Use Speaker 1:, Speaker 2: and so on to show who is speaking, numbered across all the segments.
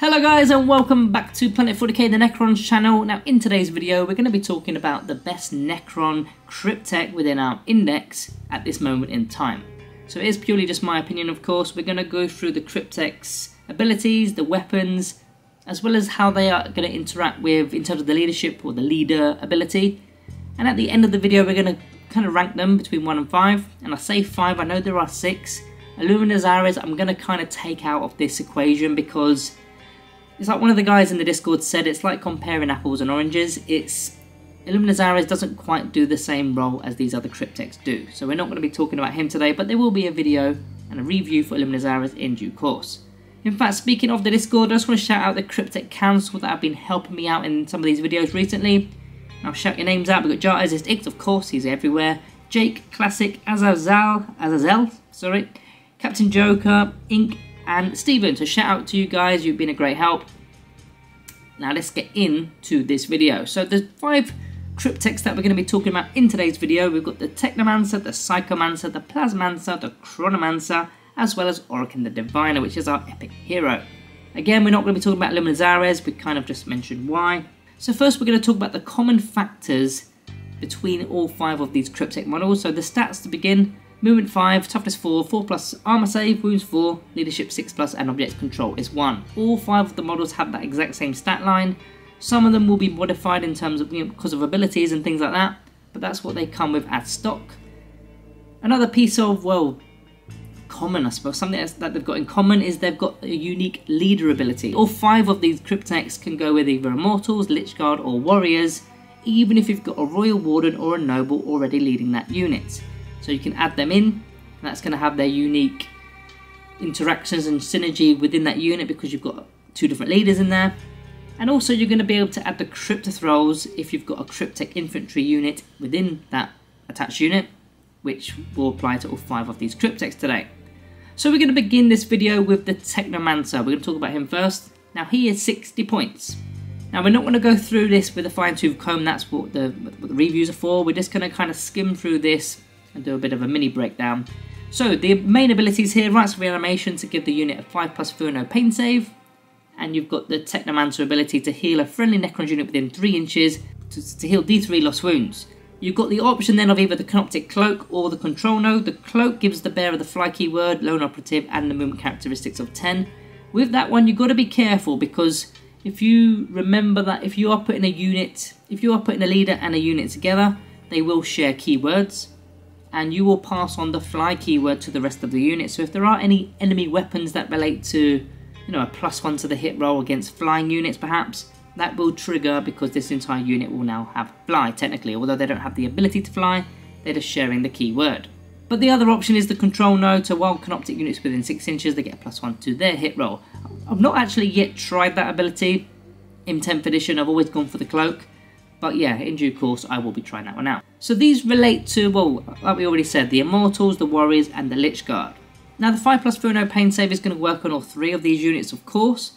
Speaker 1: Hello guys and welcome back to Planet 40k, the Necron's channel. Now in today's video we're going to be talking about the best Necron cryptek within our index at this moment in time. So it is purely just my opinion of course, we're going to go through the cryptek's abilities, the weapons, as well as how they are going to interact with in terms of the leadership or the leader ability. And at the end of the video we're going to kind of rank them between 1 and 5, and I say 5, I know there are 6. Illuminor Szeras I'm going to kind of take out of this equation because it's like one of the guys in the Discord said, it's like comparing apples and oranges. It's Illuminor Szeras doesn't quite do the same role as these other crypteks do. So we're not going to be talking about him today, but there will be a video and a review for Illuminor Szeras in due course. In fact, speaking of the Discord, I just want to shout out the Cryptek Council that have been helping me out in some of these videos recently. I'll shout your names out. We've got Jartis, Ix, of course, he's everywhere. Jake, Classic, Azazel, Azazel, sorry, Captain Joker, Ink, and Steven. So shout out to you guys, you've been a great help. Now let's get into this video. So there's five crypteks that we're going to be talking about in today's video. We've got the Technomancer, the Psychomancer, the Plasmancer, the Chronomancer, as well as Orikan the Diviner, which is our epic hero. Again, we're not going to be talking about Illuminor Szeras, we kind of just mentioned why. So first we're going to talk about the common factors between all five of these Cryptek models. So the stats to begin, Movement 5, Toughness 4, 4 plus, Armor Save, Wounds 4, Leadership 6 plus, and Object Control is 1. All 5 of the models have that exact same stat line. Some of them will be modified in terms of, you know, because of abilities and things like that, but that's what they come with as stock. Another piece of, well, common, I suppose, something that they've got in common is they've got a unique leader ability. All five of these cryptechs can go with either Immortals, Lychguard, or Warriors, even if you've got a Royal Warden or a Noble already leading that unit. So you can add them in. That's going to have their unique interactions and synergy within that unit because you've got two different leaders in there. And also you're going to be able to add the Cryptothralls if you've got a Cryptek infantry unit within that attached unit, which will apply to all five of these Crypteks today. So we're going to begin this video with the Technomancer. We're going to talk about him first. Now he is 60 points. Now we're not going to go through this with a fine tooth comb, that's what the, what the reviews are for. We're just going to kind of skim through this and do a bit of a mini breakdown. So the main abilities here, Rites of Reanimation to give the unit a 5 plus no pain save, and you've got the Technomancer ability to heal a friendly Necron unit within 3 inches to, to heal D3 lost wounds. You've got the option then of either the Canoptek Cloak or the Control Node. The Cloak gives the bearer the fly keyword, lone operative, and the movement characteristics of 10. With that one, you've got to be careful because if you remember that if you are putting a unit, if you are putting a leader and a unit together, they will share keywords and you will pass on the fly keyword to the rest of the unit. So if there are any enemy weapons that relate to, you know, a plus one to the hit roll against flying units perhaps, that will trigger because this entire unit will now have fly technically, although they don't have the ability to fly, they're just sharing the keyword. But the other option is the control node, so while Canoptek units within 6 inches, they get a plus 1 to their hit roll. I've not actually yet tried that ability in 10th edition, I've always gone for the cloak. But yeah, in due course, I will be trying that one out. So these relate to, well, like we already said, the Immortals, the Warriors, and the Lychguard. Now the 5 plus no oh Pain Save is going to work on all three of these units, of course.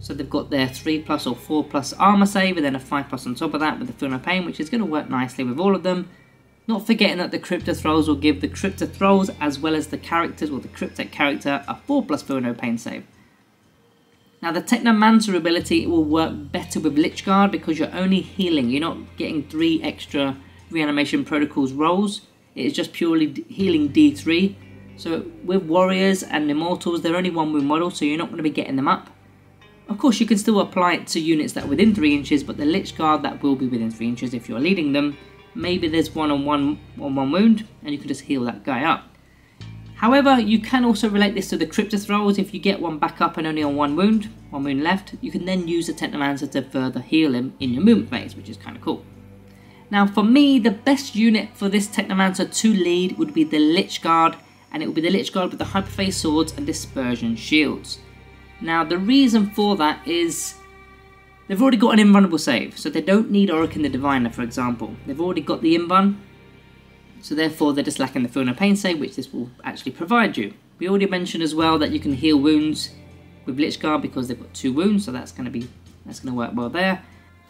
Speaker 1: So they've got their 3 plus or 4 plus armor save, and then a 5 plus on top of that with the Feel No oh Pain, which is going to work nicely with all of them. Not forgetting that the Cryptothralls will give the Cryptothralls as well as the characters, or the Cryptech character, a 4 plus Feel No oh Pain save. Now the Technomancer ability will work better with Lychguard because you're only healing. You're not getting three extra reanimation protocols rolls. It is just purely healing D3. So with Warriors and Immortals, they're only one wound model, so you're not going to be getting them up. Of course, you can still apply it to units that are within 3 inches, but the Lychguard that will be within 3 inches if you're leading them, maybe there's one on one on one wound, and you can just heal that guy up. However, you can also relate this to the Cryptothralls. If you get one back up and only on one wound, one wound left, you can then use the Technomancer to further heal him in your movement phase, which is kind of cool. Now for me, the best unit for this Technomancer to lead would be the Lychguard, and it would be the Lychguard with the Hyperphase Swords and Dispersion Shields. Now the reason for that is they've already got an invulnerable save, so they don't need Orikan the Diviner for example. They've already got the invuln, so therefore they're just lacking the Feel No Pain save, which this will actually provide you. We already mentioned as well that you can heal wounds with Lychguard because they've got two wounds, so that's going to be that's going to work well there.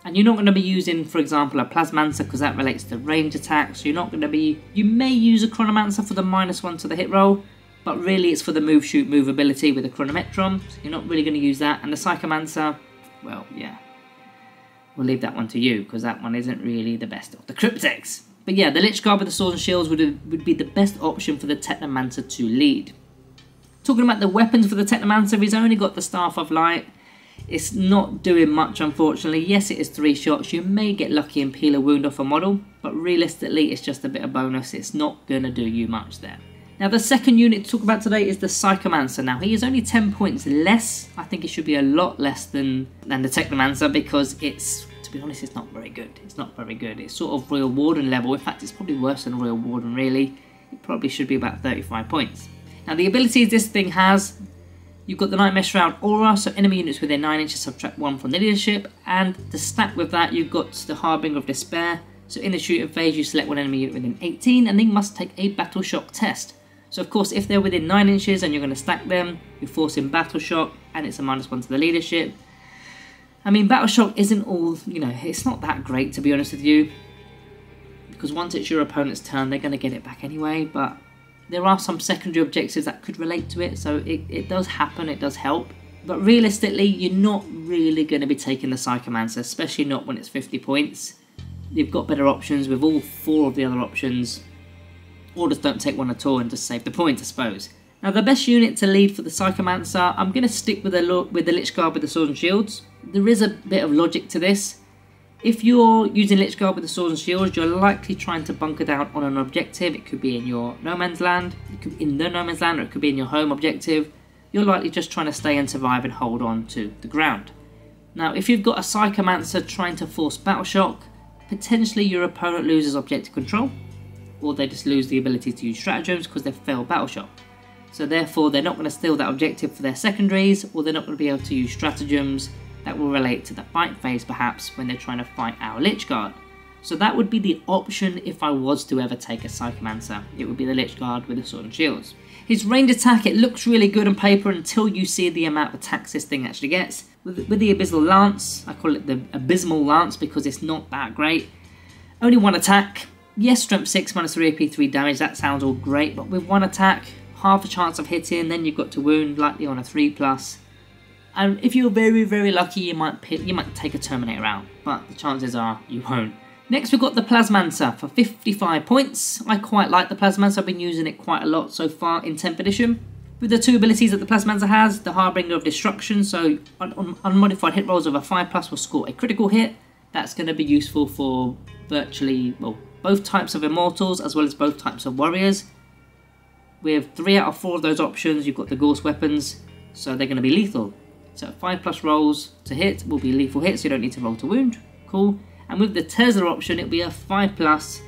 Speaker 1: And you're not going to be using, for example, a Plasmancer because that relates to range attacks. You're not going to be. You may use a Chronomancer for the minus one to the hit roll, but really it's for the move, shoot, move ability with the Chronometron, so you're not really going to use that. And the Psychomancer, well, yeah, we'll leave that one to you, because that one isn't really the best of the Crypteks. But yeah, the Lychguard with the Swords and Shields would, would be the best option for the Technomancer to lead. Talking about the weapons for the Technomancer, he's only got the Staff of Light, it's not doing much unfortunately. Yes, it is three shots. You may get lucky and peel a wound off a model, but realistically it's just a bit of bonus. It's not going to do you much there. Now the second unit to talk about today is the Psychomancer. Now he is only 10 points less. I think it should be a lot less than, than the Technomancer because it's, be honest, it's not very good. It's not very good. It's sort of Royal Warden level. In fact, it's probably worse than Royal Warden really. It probably should be about 35 points. Now the abilities this thing has, You've got the Nightmare Shroud Aura, so enemy units within 9 inches subtract 1 from the leadership, and to stack with that you've got the Harbinger of Despair, so in the shooting phase you select one enemy unit within 18 and they must take a Battle Shock test. So of course if they're within 9 inches and you're going to stack them, you're forcing Battle Shock and it's a minus 1 to the leadership. I mean Battle Shock isn't all, you know, it's not that great to be honest with you, because once it's your opponent's turn they're going to get it back anyway, but there are some secondary objectives that could relate to it, so it, it does happen, it does help. But realistically, you're not really going to be taking the Psychomancer, especially not when it's 50 points. You've got better options with all four of the other options. Or just don't take one at all and just save the points, I suppose. Now, the best unit to lead for the Psychomancer, I'm going to stick with the, with the Lychguard with the Swords and Shields. There is a bit of logic to this. If you're using Lychguard with the Swords and Shields, you're likely trying to bunker down on an objective. It could be in your no man's land, it could be in the no man's land, or it could be in your home objective. You're likely just trying to stay and survive and hold on to the ground. Now, if you've got a Psychomancer trying to force Battle Shock, potentially your opponent loses objective control, or they just lose the ability to use stratagems because they've failed Battle Shock. So therefore, they're not going to steal that objective for their secondaries, or they're not going to be able to use stratagems that will relate to the fight phase perhaps when they're trying to fight our Lychguard. So that would be the option if I was to ever take a Psychomancer. It would be the Lychguard with the Sword and Shields. His range attack, it looks really good on paper until you see the amount of attacks this thing actually gets. With, with the Abysmal Lance, I call it the Abysmal Lance because it's not that great. Only one attack. Yes, strength 6 minus 3 AP 3 damage, that sounds all great, but with one attack, half a chance of hitting, then you've got to wound, likely on a 3 plus. And if you're very, very lucky, you might pick, you might take a Terminator out, but the chances are you won't. Next, we've got the Plasmancer for 55 points. I quite like the Plasmancer. I've been using it quite a lot so far in 10th edition. With the two abilities that the Plasmancer has, the Harbinger of Destruction, so un unmodified hit rolls of a 5 plus will score a critical hit. That's going to be useful for virtually, well, both types of Immortals as well as both types of Warriors. With 3 out of 4 of those options, you've got the Gauss weapons, so they're going to be lethal. So 5 plus rolls to hit will be lethal hits, so you don't need to roll to wound. Cool. And with the Tesla option, it'll be a 5 plus,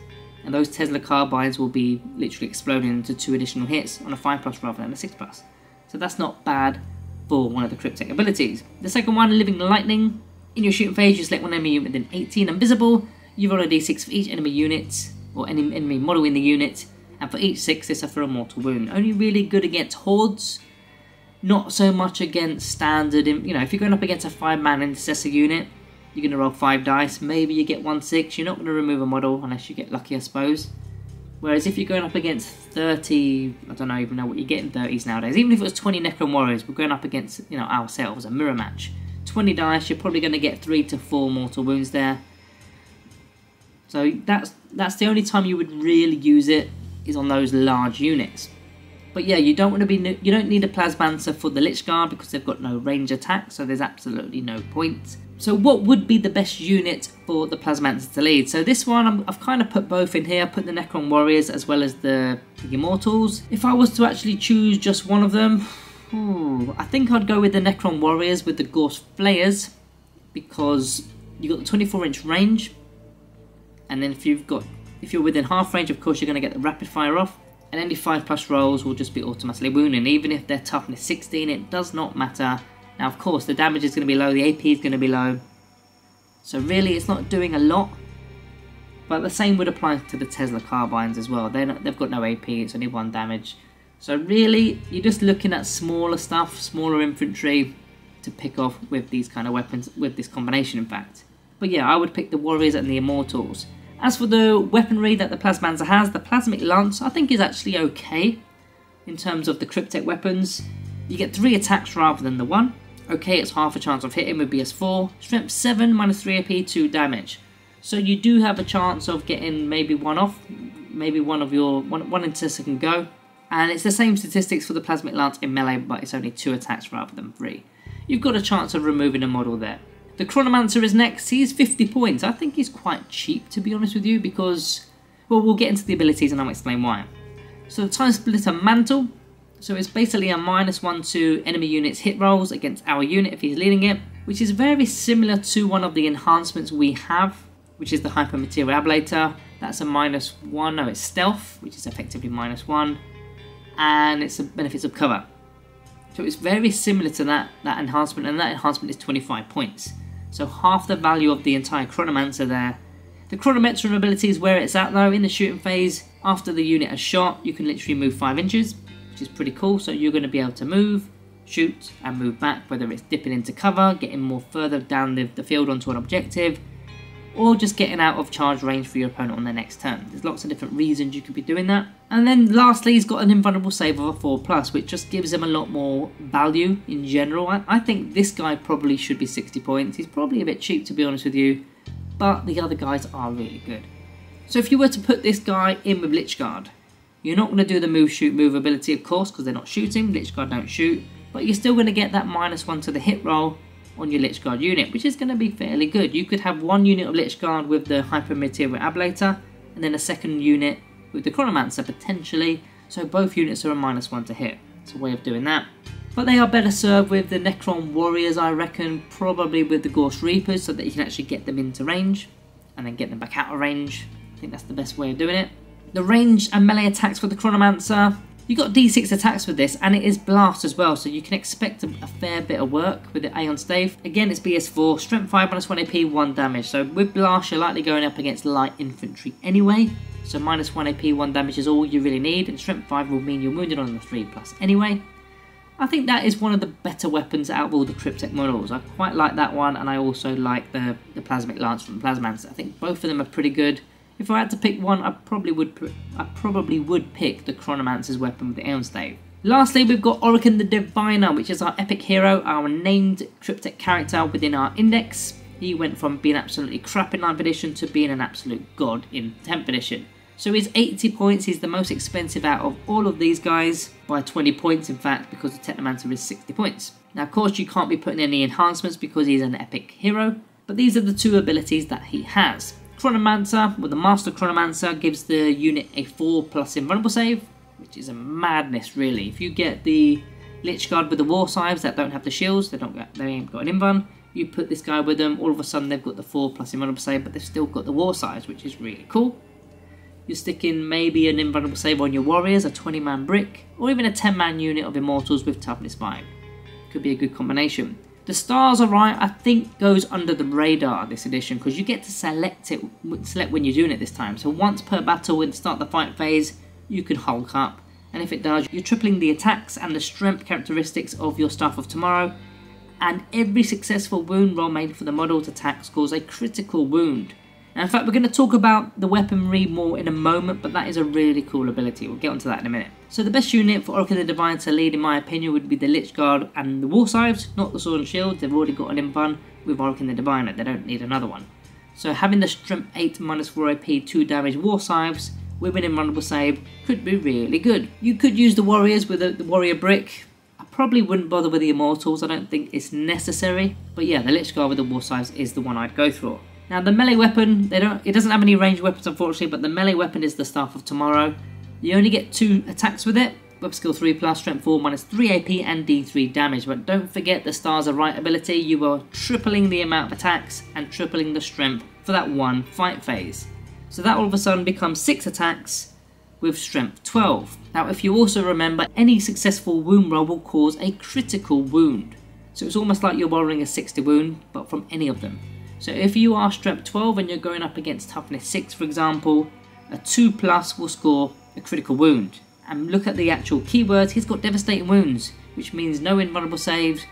Speaker 1: and those Tesla carbines will be literally exploding into 2 additional hits on a 5 plus rather than a 6 plus. So that's not bad for one of the Cryptek abilities. The second one, Living Lightning. In your shooting phase, you select one enemy unit within 18 invisible. You roll a d6 for each enemy unit, or any enemy model in the unit, and for each 6 they suffer a mortal wound. Only really good against hordes, not so much against standard, you know, if you're going up against a 5-man intercessor unit, you're going to roll 5 dice, maybe you get 1-6, you're not going to remove a model unless you get lucky, I suppose. Whereas if you're going up against 30, I don't know even know what you get in 30s nowadays, even if it was 20 Necron Warriors, we're going up against, you know, ourselves, a mirror match. 20 dice, you're probably going to get 3 to 4 mortal wounds there. So that's that's the only time you would really use it, is on those large units. But yeah, you don't want to be you don't need a Plasmancer for the Lychguard because they've got no range attack, so there's absolutely no point. So what would be the best unit for the Plasmancer to lead? So this one, i have kind of put both in here. I put the Necron Warriors as well as the, Immortals. If I was to actually choose just one of them, ooh, I think I'd go with the Necron Warriors with the Gauss Flayers because you've got the 24 inch range. And then if you've got, if you're within half range, of course, you're going to get the rapid fire off and any 5 plus rolls will just be automatically wounding. Even if their toughness 16, it does not matter. Now, of course, the damage is going to be low, the AP is going to be low. So really, it's not doing a lot. But the same would apply to the Tesla carbines as well. Not, they've got no AP, it's only one damage. So really, you're just looking at smaller stuff, smaller infantry to pick off with these kind of weapons, with this combination in fact. But yeah, I would pick the Warriors and the Immortals. As for the weaponry that the Plasmancer has, the Plasmic Lance I think is actually okay. in terms of the Cryptek weapons. You get 3 attacks rather than the 1. Okay, it's half a chance of hitting with BS4. Strength 7 minus 3 AP, 2 damage. So you do have a chance of getting maybe one off, maybe one of your, one, one intercessor can go. And it's the same statistics for the Plasmic Lance in melee, but it's only 2 attacks rather than 3. You've got a chance of removing a model there. The Chronomancer is next. He's 50 points. I think he's quite cheap, to be honest with you, because, well, we'll get into the abilities and I'll explain why. So the Timesplinter Mantle. So it's basically a minus one to enemy units hit rolls against our unit if he's leading it, which is very similar to one of the enhancements we have, which is the Hyper Material Ablator. That's a minus one, no, it's Stealth, which is effectively minus one, and it's the benefits of cover. So it's very similar to that, that enhancement, and that enhancement is 25 points. So half the value of the entire Chronomancer there. The Chronometer ability is where it's at though, in the shooting phase, after the unit has shot, you can literally move 5 inches, which is pretty cool, so you're going to be able to move, shoot, and move back, whether it's dipping into cover, getting more further down the, the field onto an objective, or just getting out of charge range for your opponent on their next turn. There's lots of different reasons you could be doing that. And then lastly, he's got an invulnerable save of a 4 plus, which just gives him a lot more value in general. I, I think this guy probably should be 60 points. He's probably a bit cheap to be honest with you, but the other guys are really good. So if you were to put this guy in with Lychguard, you're not going to do the move shoot move ability of course because they're not shooting, Lychguard don't shoot, but you're still going to get that minus 1 to the hit roll on your Lychguard unit, which is going to be fairly good. You could have one unit of Lychguard with the Hyper Material Ablator, and then a second unit with the Chronomancer potentially, so both units are a minus one to hit. It's a way of doing that. But they are better served with the Necron Warriors, I reckon, probably with the Gauss Reapers, so that you can actually get them into range, and then get them back out of range. I think that's the best way of doing it. The range and melee attacks for the Chronomancer, you got D6 attacks with this, and it is blast as well, so you can expect a, a fair bit of work with the Aeon Stave. Again, it's BS4, strength 5 minus 1 AP, 1 damage. So with blast, you're likely going up against light infantry anyway. So minus 1 AP, 1 damage is all you really need, and strength 5 will mean you're wounded on the 3 plus anyway. I think that is one of the better weapons out of all the Cryptek models. I quite like that one, and I also like the, the Plasmic Lance from Plasmancer. I think both of them are pretty good. If I had to pick one, I probably would I probably would pick the Chronomancer's weapon with the Aeon Stave. Lastly, we've got Orikan the Diviner, which is our epic hero, our named Cryptek character within our index. He went from being absolutely crap in 9th edition to being an absolute god in 10th edition. So he's 80 points, he's the most expensive out of all of these guys, by 20 points in fact, because the Technomancer is 60 points. Now of course you can't be putting any enhancements because he's an epic hero, but these are the two abilities that he has. Chronomancer with the Master Chronomancer gives the unit a 4 plus invulnerable save, which is a madness really. If you get the Lychguard with the War Scythes that don't have the shields, they don't get, they ain't got an invuln, you put this guy with them, all of a sudden they've got the 4 plus invulnerable save, but they've still got the War Scythes, which is really cool. You're sticking maybe an invulnerable save on your warriors, a 20 man brick, or even a 10 man unit of immortals with toughness 5. Could be a good combination. The stars are right, I think goes under the radar this edition because you get to select it, select when you're doing it this time. So once per battle when start the fight phase, you can hulk up. And if it does, you're tripling the attacks and the strength characteristics of your Staff of Tomorrow. And every successful wound roll made for the model to attack scores a critical wound. Now, in fact, we're going to talk about the weaponry more in a moment, but that is a really cool ability. We'll get onto that in a minute. So the best unit for Orikan the Divine to lead, in my opinion, would be the Lychguard and the War Scythes, not the Sword and Shield. They've already got an invuln with Orikan the Diviner. They don't need another one. So having the Strength 8 minus 4 AP 2 damage War Scythes with an invulnerable save could be really good. You could use the Warriors with the, the Warrior Brick. I probably wouldn't bother with the Immortals. I don't think it's necessary. But yeah, the Lychguard with the War Scythes is the one I'd go for. Now the melee weapon, they don't. It doesn't have any ranged weapons unfortunately, but the melee weapon is the Staff of Tomorrow. You only get two attacks with it. Web skill 3 plus, strength 4 minus 3 AP and D3 damage. But don't forget the stars are right ability. You are tripling the amount of attacks and tripling the strength for that one fight phase. So that all of a sudden becomes 6 attacks with strength 12. Now if you also remember, any successful wound roll will cause a critical wound. So it's almost like you're borrowing a 60 wound, but from any of them. So if you are strength 12 and you're going up against toughness 6 for example, a 2 plus will score a critical wound. And look at the actual keywords, he's got devastating wounds, which means no invulnerable saves.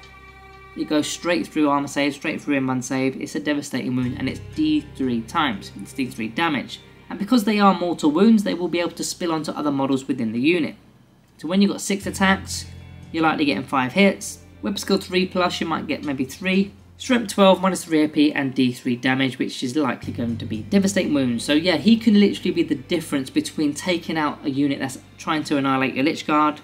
Speaker 1: It goes straight through armor save, straight through M1 save. It's a devastating wound and it's D3 times, it's D3 damage. And because they are mortal wounds, they will be able to spill onto other models within the unit. So when you've got 6 attacks, you're likely getting 5 hits. Whip skill 3 plus, you might get maybe 3. Strength 12, minus 3 AP, and D3 damage, which is likely going to be devastating wounds. So yeah, he can literally be the difference between taking out a unit that's trying to annihilate your Lychguard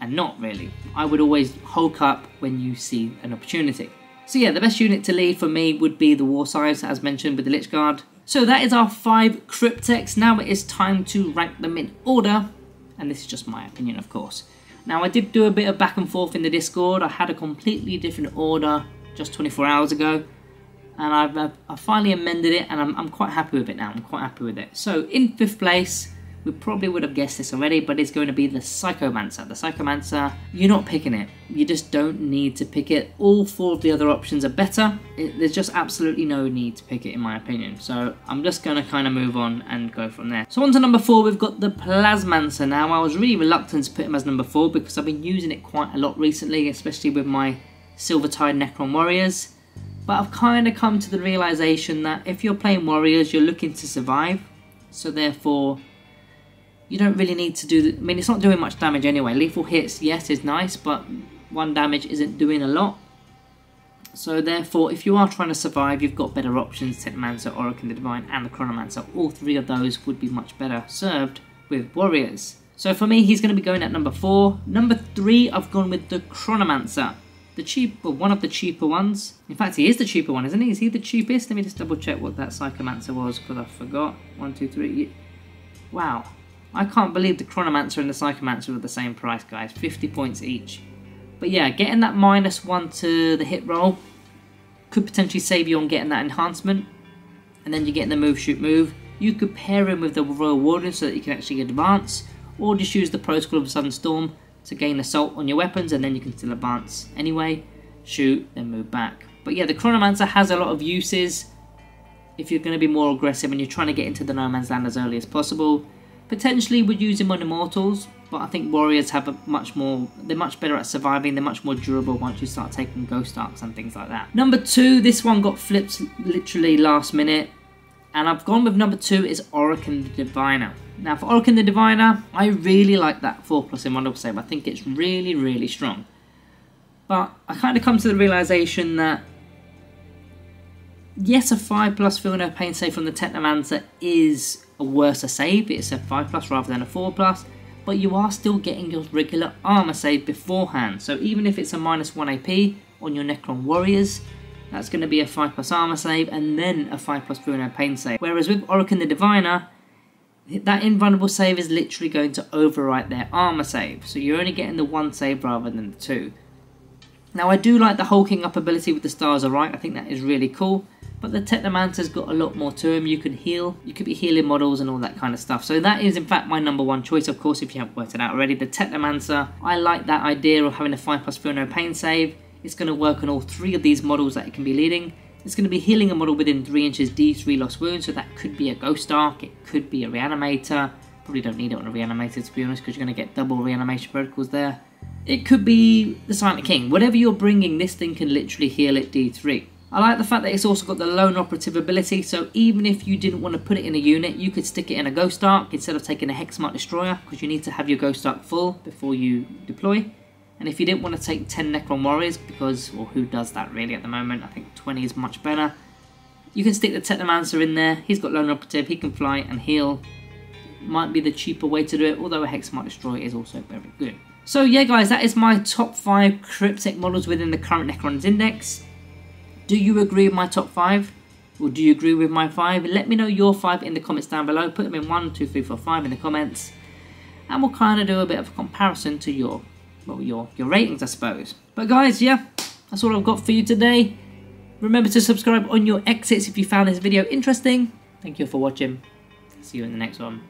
Speaker 1: and not really. I would always hulk up when you see an opportunity. So yeah, the best unit to lead for me would be the War Scythe, as mentioned with the Lich Guard. So that is our five Crypteks. Now it is time to rank them in order, and this is just my opinion, of course. Now I did do a bit of back and forth in the Discord. I had a completely different order just 24 hours ago, and I've, I've, I've finally amended it, and I'm, I'm quite happy with it now. I'm quite happy with it. So in fifth place, we probably would have guessed this already, but it's going to be the Psychomancer. The Psychomancer, you're not picking it. You just don't need to pick it. All four of the other options are better. It, there's just absolutely no need to pick it in my opinion. So I'm just going to kind of move on and go from there. So on to number four, we've got the Plasmancer. Now I was really reluctant to put him as number four because I've been using it quite a lot recently, especially with my Silvertide Necron Warriors. But I've kind of come to the realization that if you're playing Warriors, you're looking to survive. So therefore, you don't really need to do... The, I mean, it's not doing much damage anyway. Lethal hits, yes, is nice, but one damage isn't doing a lot. So therefore, if you are trying to survive, you've got better options, Technomancer, Orikan the Divine, and the Chronomancer. All three of those would be much better served with Warriors. So for me, he's going to be going at number 4. Number 3, I've gone with the Chronomancer. The cheap, one of the cheaper ones. In fact, he is the cheaper one, isn't he? Is he the cheapest? Let me just double check what that Psychomancer was, because I forgot. One, two, three. Wow. I can't believe the Chronomancer and the Psychomancer were the same price, guys. 50 points each. But yeah, getting that minus one to the hit roll could potentially save you on getting that enhancement. And then you're getting the move, shoot, move. You could pair him with the Royal Warden so that you can actually advance. Or just use the Protocol of Sudden Storm to gain assault on your weapons and then you can still advance anyway. Shoot, then move back. But yeah, the Chronomancer has a lot of uses if you're going to be more aggressive and you're trying to get into the No Man's Land as early as possible. Potentially would use him on Immortals, but I think Warriors have a much more, they're much better at surviving, they're much more durable once you start taking Ghost Arks and things like that. Number two, this one got flipped literally last minute, and I've gone with number two is Orikan the Diviner. Now for Orikan the Diviner, I really like that 4 plus Immortal save, I think it's really, really strong. But I kind of come to the realization that yes, a 5 plus Feel No Pain save from the Technomancer is a worse save, it's a 5 plus rather than a 4 plus, but you are still getting your regular armor save beforehand. So even if it's a minus 1 AP on your Necron Warriors, that's going to be a 5 plus armor save and then a 5 plus Feel No Pain save. Whereas with Orikan the Diviner, that invulnerable save is literally going to overwrite their armor save. So you're only getting the one save rather than the two. Now I do like the hulking up ability with the stars alright. I think that is really cool. But the Technomancer's got a lot more to him. You can heal. You could be healing models and all that kind of stuff. So that is in fact my number one choice, of course, if you haven't worked it out already. The Technomancer, I like that idea of having a 5 plus feel no pain save. It's going to work on all three of these models that it can be leading. It's going to be healing a model within 3 inches D3 lost wounds, so that could be a Ghost Ark, it could be a Reanimator. Probably don't need it on a Reanimator to be honest, because you're going to get double Reanimation protocols there. It could be the Silent King. Whatever you're bringing, this thing can literally heal it D3. I like the fact that it's also got the lone operative ability, so even if you didn't want to put it in a unit, you could stick it in a Ghost Ark instead of taking a Hexmark Destroyer, because you need to have your Ghost Ark full before you deploy. And if you didn't want to take 10 Necron Warriors, because, well, who does that really at the moment? I think 20 is much better. You can stick the Technomancer in there. He's got lone operative, he can fly and heal. Might be the cheaper way to do it, although a Hexmark Destroyer is also very good. So yeah guys, that is my top 5 Cryptek models within the current Necrons Index. Do you agree with my top five? Or do you agree with my five? Let me know your five in the comments down below. Put them in one, two, three, four, five in the comments. And we'll kind of do a bit of a comparison to your, well, your, your ratings, I suppose. But guys, yeah, that's all I've got for you today. Remember to subscribe on your exits if you found this video interesting. Thank you for watching. See you in the next one.